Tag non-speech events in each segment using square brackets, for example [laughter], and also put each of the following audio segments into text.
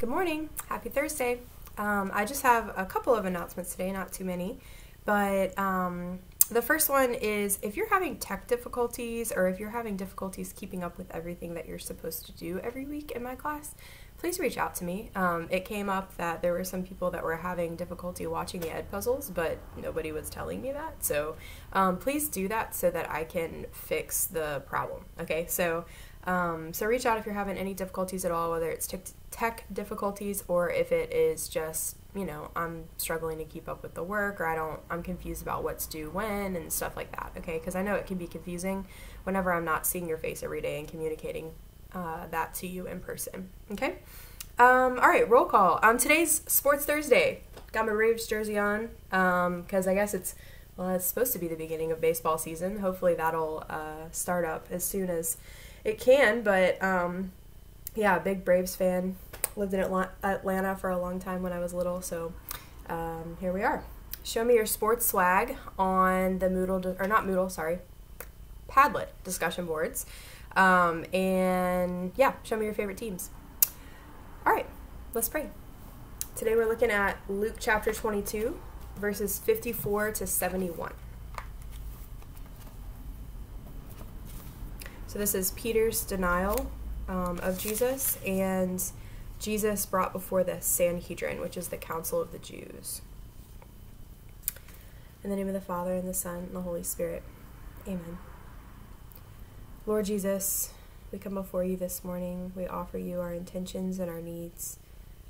Good morning. Happy Thursday. Um, I just have a couple of announcements today, not too many. But um, the first one is if you're having tech difficulties or if you're having difficulties keeping up with everything that you're supposed to do every week in my class, please reach out to me. Um, it came up that there were some people that were having difficulty watching the Edpuzzles, but nobody was telling me that. So um, please do that so that I can fix the problem. Okay, so um, so reach out if you're having any difficulties at all, whether it's tech, tech difficulties or if it is just you know I'm struggling to keep up with the work or I don't I'm confused about what's due when and stuff like that. Okay, because I know it can be confusing whenever I'm not seeing your face every day and communicating uh, that to you in person. Okay. Um, all right, roll call. Um, today's Sports Thursday. Got my Braves jersey on because um, I guess it's well, it's supposed to be the beginning of baseball season. Hopefully, that'll uh, start up as soon as it can, but um, yeah, big Braves fan. Lived in Atlanta for a long time when I was little, so um, here we are. Show me your sports swag on the Moodle, or not Moodle, sorry, Padlet discussion boards. Um, and yeah, show me your favorite teams. All right, let's pray. Today we're looking at Luke chapter 22, verses 54 to 71. So this is Peter's denial um, of Jesus, and Jesus brought before the Sanhedrin, which is the council of the Jews. In the name of the Father, and the Son, and the Holy Spirit. Amen. Lord Jesus, we come before you this morning. We offer you our intentions and our needs.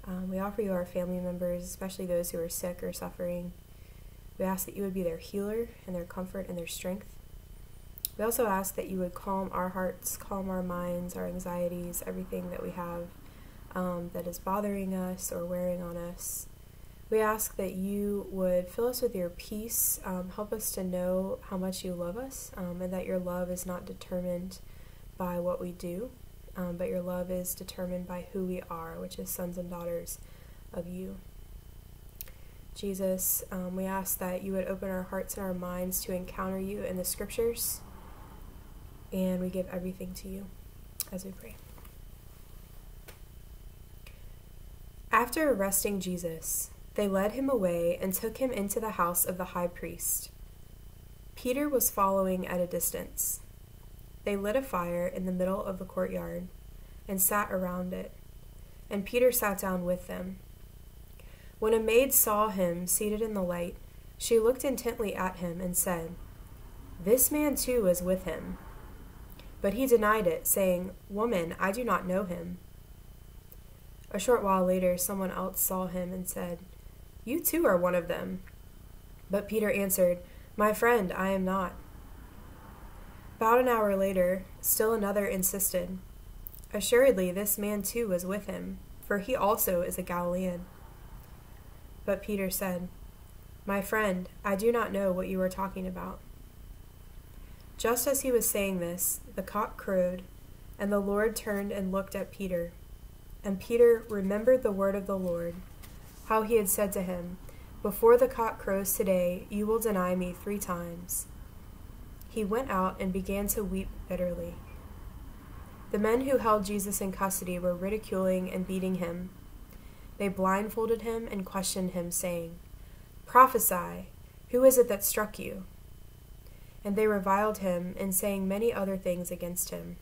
Um, we offer you our family members, especially those who are sick or suffering. We ask that you would be their healer and their comfort and their strength. We also ask that you would calm our hearts, calm our minds, our anxieties, everything that we have um, that is bothering us or wearing on us. We ask that you would fill us with your peace, um, help us to know how much you love us, um, and that your love is not determined by what we do, um, but your love is determined by who we are, which is sons and daughters of you. Jesus, um, we ask that you would open our hearts and our minds to encounter you in the scriptures and we give everything to you as we pray. After arresting Jesus, they led him away and took him into the house of the high priest. Peter was following at a distance. They lit a fire in the middle of the courtyard and sat around it, and Peter sat down with them. When a maid saw him seated in the light, she looked intently at him and said, This man too is with him. But he denied it, saying, Woman, I do not know him. A short while later, someone else saw him and said, You too are one of them. But Peter answered, My friend, I am not. About an hour later, still another insisted, Assuredly, this man too was with him, for he also is a Galilean. But Peter said, My friend, I do not know what you are talking about. Just as he was saying this, the cock crowed, and the Lord turned and looked at Peter. And Peter remembered the word of the Lord, how he had said to him, Before the cock crows today, you will deny me three times. He went out and began to weep bitterly. The men who held Jesus in custody were ridiculing and beating him. They blindfolded him and questioned him, saying, Prophesy, who is it that struck you? And they reviled him and saying many other things against him.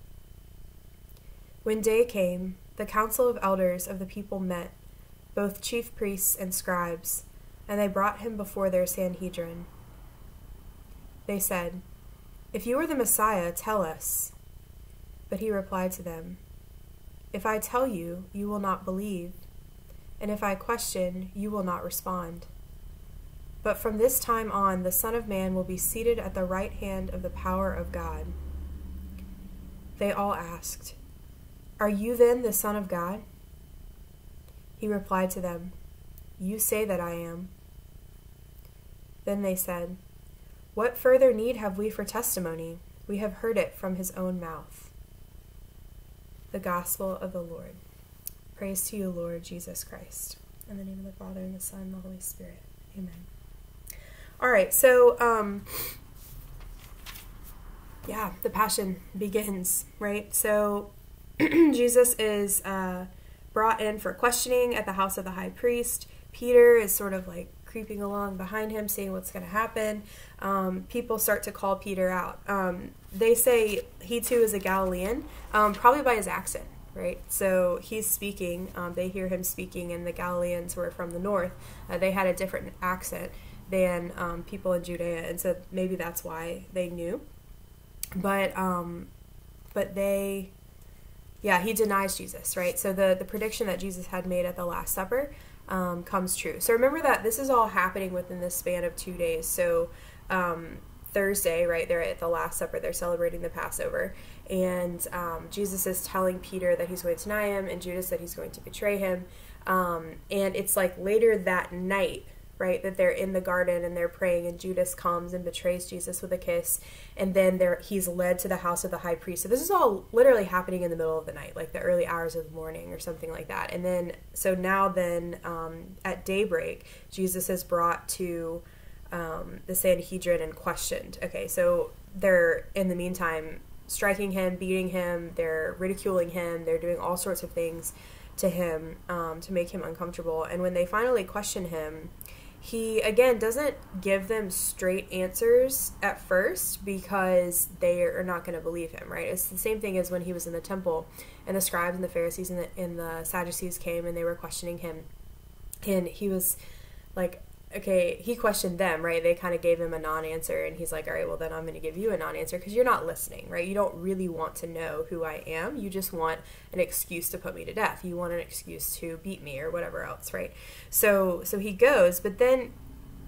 When day came, the council of elders of the people met, both chief priests and scribes, and they brought him before their Sanhedrin. They said, If you are the Messiah, tell us. But he replied to them, If I tell you, you will not believe, and if I question, you will not respond. But from this time on, the Son of Man will be seated at the right hand of the power of God. They all asked, Are you then the Son of God? He replied to them, You say that I am. Then they said, What further need have we for testimony? We have heard it from his own mouth. The Gospel of the Lord. Praise to you, Lord Jesus Christ. In the name of the Father, and the Son, and the Holy Spirit. Amen. All right, so um, yeah, the passion begins, right? So [clears throat] Jesus is uh, brought in for questioning at the house of the high priest. Peter is sort of like creeping along behind him, seeing what's going to happen. Um, people start to call Peter out. Um, they say he too is a Galilean, um, probably by his accent, right? So he's speaking. Um, they hear him speaking, and the Galileans were from the north. Uh, they had a different accent than um, people in Judea, and so maybe that's why they knew. But um, but they, yeah, he denies Jesus, right? So the the prediction that Jesus had made at the Last Supper um, comes true. So remember that this is all happening within the span of two days. So um, Thursday, right, they're at the Last Supper, they're celebrating the Passover, and um, Jesus is telling Peter that he's going to deny him, and Judas that he's going to betray him. Um, and it's like later that night right? That they're in the garden and they're praying, and Judas comes and betrays Jesus with a kiss, and then there he's led to the house of the high priest. So this is all literally happening in the middle of the night, like the early hours of the morning or something like that. And then so now then um, at daybreak, Jesus is brought to um, the Sanhedrin and questioned. Okay, so they're in the meantime striking him, beating him, they're ridiculing him, they're doing all sorts of things to him um, to make him uncomfortable. And when they finally question him, he again doesn't give them straight answers at first because they are not going to believe him right? It's the same thing as when he was in the temple and the scribes and the pharisees and the, and the sadducees came and they were questioning him. And he was like okay, he questioned them, right? They kind of gave him a non answer, and he's like, all right, well, then I'm going to give you a non answer because you're not listening, right? You don't really want to know who I am. You just want an excuse to put me to death. You want an excuse to beat me or whatever else, right? So, so he goes, but then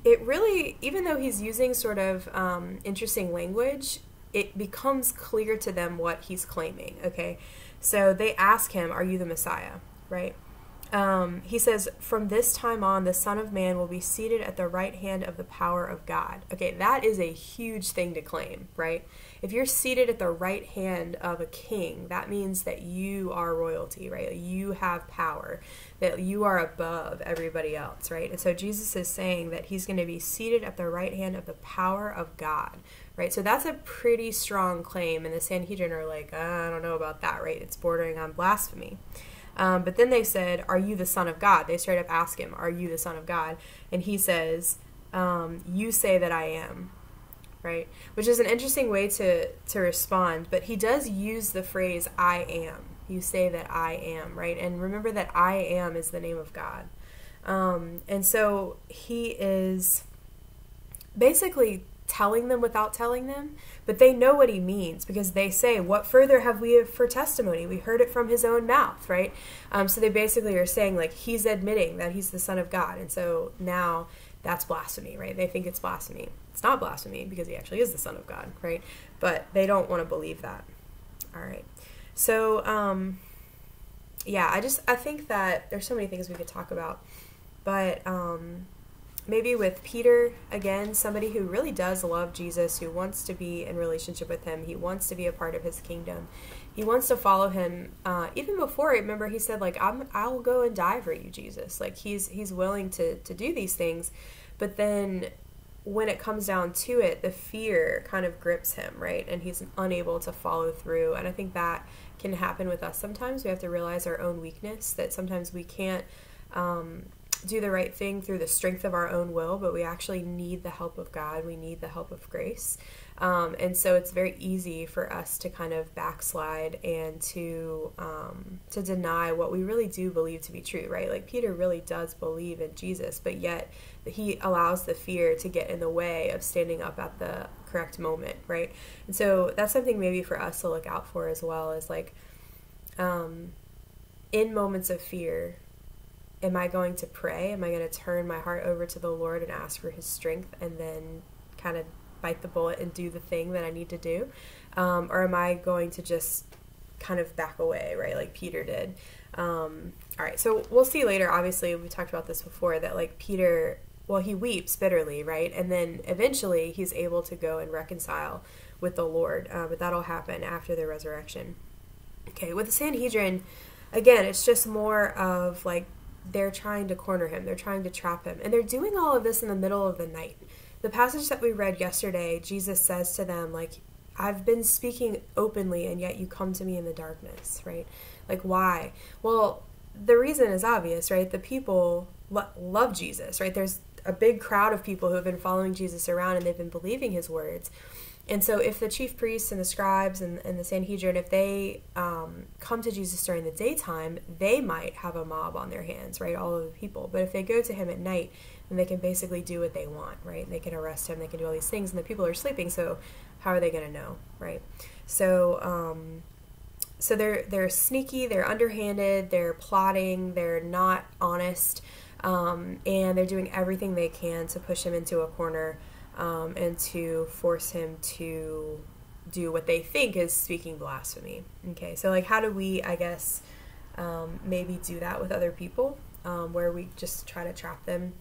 it really, even though he's using sort of um, interesting language, it becomes clear to them what he's claiming, okay? So they ask him, Are you the Messiah, right? Um, he says, From this time on, the Son of Man will be seated at the right hand of the power of God. Okay, that is a huge thing to claim, right? If you're seated at the right hand of a king, that means that you are royalty, right? You have power, that you are above everybody else, right? And so Jesus is saying that he's going to be seated at the right hand of the power of God, right? So that's a pretty strong claim. And the Sanhedrin are like, I don't know about that, right? It's bordering on blasphemy. Um, but then they said, Are you the Son of God? They straight up ask him, Are you the Son of God? And he says, um, You say that I am. Right? Which is an interesting way to, to respond, but he does use the phrase, I am. You say that I am, right? And remember that I am is the name of God. Um, and so he is basically telling them without telling them, but they know what he means because they say, What further have we for testimony? We heard it from his own mouth, right? Um, so they basically are saying, like, he's admitting that he's the Son of God. And so now that's blasphemy, right? They think it's blasphemy. It's not blasphemy because he actually is the Son of God, right? But they don't want to believe that. All right. So, um, yeah, I just, I think that there's so many things we could talk about. But, um, maybe with Peter, again, somebody who really does love Jesus, who wants to be in relationship with him, he wants to be a part of his kingdom. He wants to follow him. Uh, even before, remember, he said, like, I'm, I'll go and die for you, Jesus. Like, he's, he's willing to, to do these things. But then when it comes down to it, the fear kind of grips him, right? And he's unable to follow through. And I think that can happen with us sometimes. We have to realize our own weakness, that sometimes we can't. Um, do the right thing through the strength of our own will, but we actually need the help of God. We need the help of grace. Um, and so it's very easy for us to kind of backslide and to um, to deny what we really do believe to be true, right? Like Peter really does believe in Jesus, but yet he allows the fear to get in the way of standing up at the correct moment, right? And so that's something maybe for us to look out for as well is like um, in moments of fear, am I going to pray? Am I going to turn my heart over to the Lord and ask for His strength and then kind of bite the bullet and do the thing that I need to do? Um, or am I going to just kind of back away, right, like Peter did? Um, all right, so we'll see later. Obviously, we talked about this before that like Peter, well, he weeps bitterly, right? And then eventually he's able to go and reconcile with the Lord, uh, but that'll happen after the resurrection. Okay, with the Sanhedrin, again, it's just more of like they're trying to corner him, they're trying to trap him. And they're doing all of this in the middle of the night. The passage that we read yesterday, Jesus says to them, like, I've been speaking openly, and yet you come to me in the darkness, right? Like, why? Well, the reason is obvious, right? The people lo- love Jesus, right? There's a big crowd of people who have been following Jesus around and they've been believing his words. And so, if the chief priests and the scribes and, and the Sanhedrin, if they um, come to Jesus during the daytime, they might have a mob on their hands, right? All of the people. But if they go to him at night, then they can basically do what they want, right? They can arrest him, they can do all these things, and the people are sleeping. So, how are they going to know, right? So, um, so they're they're sneaky, they're underhanded, they're plotting, they're not honest, um, and they're doing everything they can to push him into a corner um, and to force him to do what they think is speaking blasphemy. Okay, so like, how do we, I guess, um, maybe do that with other people, um, where we just try to trap them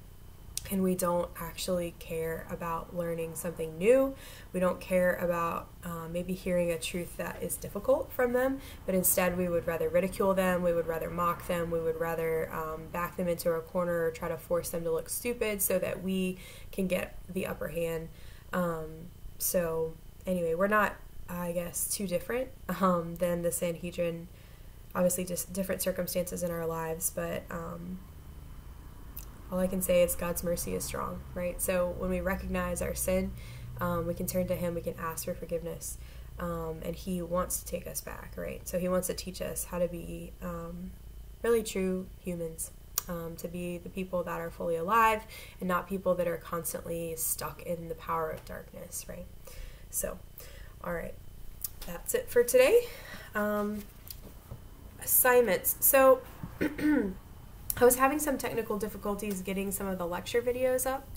and we don't actually care about learning something new. We don't care about uh, maybe hearing a truth that is difficult from them, but instead we would rather ridicule them, we would rather mock them, we would rather um, back them into a corner or try to force them to look stupid so that we can get the upper hand. Um, so, anyway, we're not, I guess, too different [laughs] um, than the Sanhedrin. Obviously, just different circumstances in our lives, but um, all I can say is God's mercy is strong, right? So when we recognize our sin, um, we can turn to Him, we can ask for forgiveness, um, and He wants to take us back, right? So He wants to teach us how to be um, really true humans, um, to be the people that are fully alive and not people that are constantly stuck in the power of darkness, right? So, all right, that's it for today. Um, assignments. So, [clears throat] I was having some technical difficulties getting some of the lecture videos up.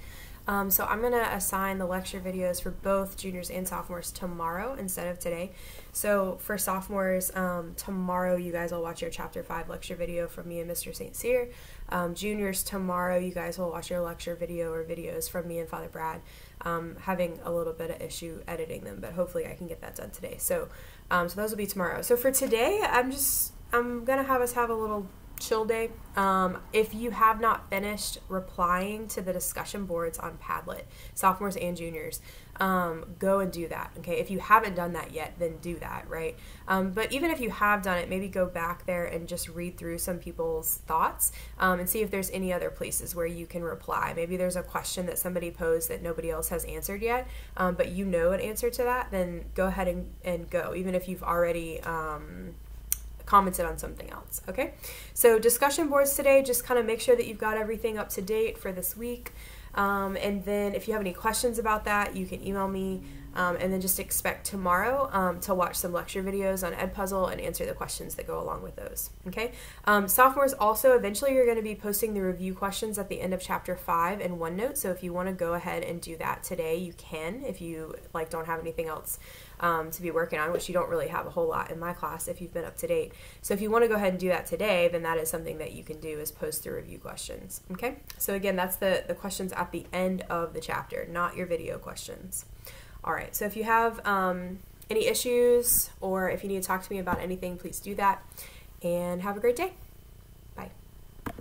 Um, so I'm going to assign the lecture videos for both juniors and sophomores tomorrow instead of today. So for sophomores, um, tomorrow you guys will watch your chapter 5 lecture video from me and Mr. St. Cyr. Um, juniors, tomorrow you guys will watch your lecture video or videos from me and Father Brad. Um, having a little bit of issue editing them, but hopefully I can get that done today. So, um, so those will be tomorrow. So for today, I'm just I'm gonna have us have a little chill day. Um, if you have not finished replying to the discussion boards on Padlet, sophomores and juniors, um, go and do that. Okay, if you haven't done that yet, then do that, right? Um, but even if you have done it, maybe go back there and just read through some people's thoughts um, and see if there's any other places where you can reply. Maybe there's a question that somebody posed that nobody else has answered yet, um, but you know an answer to that, then go ahead and, and go, even if you've already um, commented on something else. Okay, so discussion boards today, just kind of make sure that you've got everything up to date for this week. Um, and then if you have any questions about that, you can email me. Um, and then just expect tomorrow um, to watch some lecture videos on Edpuzzle and answer the questions that go along with those. Okay. Um, sophomores also eventually you're going to be posting the review questions at the end of chapter five in OneNote. So if you want to go ahead and do that today, you can. If you like don't have anything else um, to be working on, which you don't really have a whole lot in my class if you've been up to date. So if you want to go ahead and do that today, then that is something that you can do is post the review questions. Okay. So again, that's the the questions at the end of the chapter, not your video questions. All right, so if you have um, any issues or if you need to talk to me about anything, please do that. And have a great day.